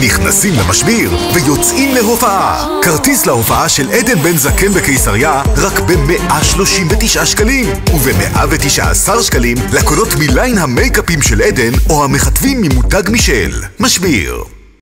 נכנסים למשביר ויוצאים להופעה. כרטיס להופעה של עדן בן זקן בקיסריה רק ב-139 שקלים, וב-119 שקלים לקולות מליין המייקאפים של עדן או המכתבים ממותג מישל. משביר